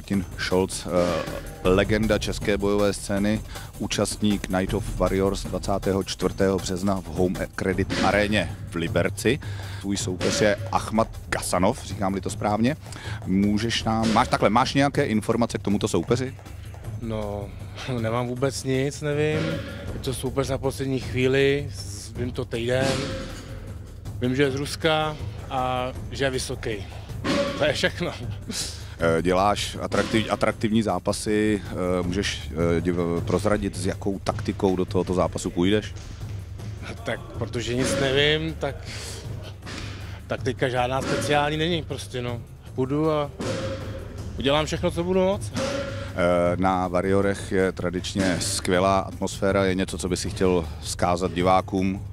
Martin Scholz, eh, legenda české bojové scény, účastník Night of Warriors 24. března v Home Credit Aréně v Liberci. Tvůj soupeř je Ahmad Gasanov, říkám-li to správně. Můžeš nám, máš takhle, máš nějaké informace k tomuto soupeři? No, nemám vůbec nic, nevím. Je to soupeř na poslední chvíli, vím to týden. Vím, že je z Ruska a že je vysoký. To je všechno. Eh, děláš atraktiv, atraktivní zápasy, eh, můžeš eh, prozradit, s jakou taktikou do tohoto zápasu půjdeš? Tak protože nic nevím, tak taktika žádná speciální není prostě no. Půjdu a udělám všechno, co budu moc. Na Variorech je tradičně skvělá atmosféra, je něco, co by si chtěl vzkázat divákům?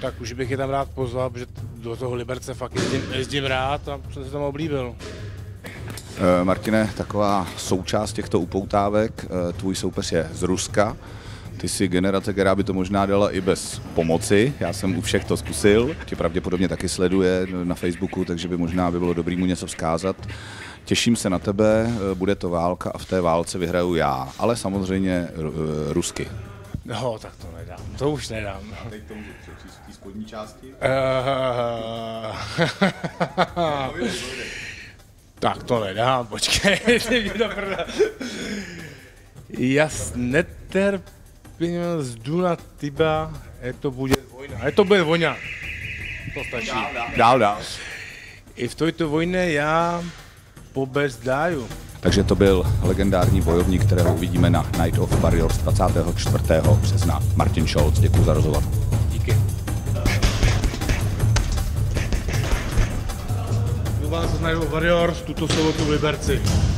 Tak už bych je tam rád pozval, protože do toho Liberce fakt jezdím, jezdím rád a jsem se tam oblíbil. Eh, Martine, taková součást těchto upoutávek, eh, tvůj soupeř je z Ruska, ty jsi generace, která by to možná dala i bez pomoci. Já jsem u všech to zkusil. Tě pravděpodobně taky sleduje na Facebooku, takže by možná by bylo dobrý mu něco vzkázat. Těším se na tebe, eh, bude to válka a v té válce vyhraju já, ale samozřejmě rusky. No, tak to nedám, to už nedám. Teď to můžu přečíst v té spodní části. Uh, tak to nedám, počkej, Jas netrpím z Duna Tiba, je to bude vojna. Je to bude vojna. To stačí. Dál, dál. I v této vojně já pobezdáju. Takže to byl legendární bojovník, kterého uvidíme na Night of Warriors 24. března. Martin Scholz, děkuji za rozhovor. Of Warriors tuto sobotu v Liberci.